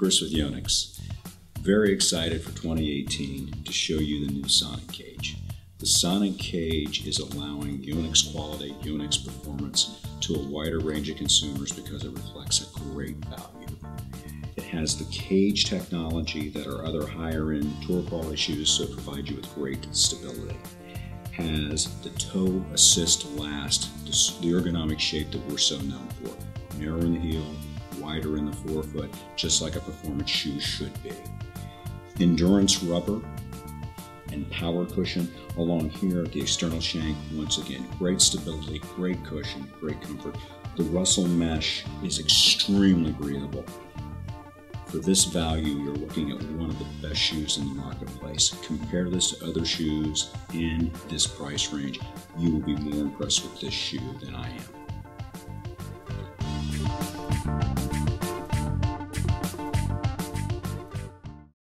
Chris with Yonex. Very excited for 2018 to show you the new Sonicage. The Sonicage is allowing Yonex quality, Yonex performance to a wider range of consumers because it reflects a great value. It has the cage technology that our other higher end tour quality shoes, so it provides you with great stability. Has the toe assist last, the ergonomic shape that we're so known for. Narrow in the heel, wider in the forefoot, just like a performance shoe should be. Endurance rubber and power cushion along here at the external shank. Once again, great stability, great cushion, great comfort. The Russell mesh is extremely breathable. For this value, you're looking at one of the best shoes in the marketplace. Compare this to other shoes in this price range. You will be more impressed with this shoe than I am.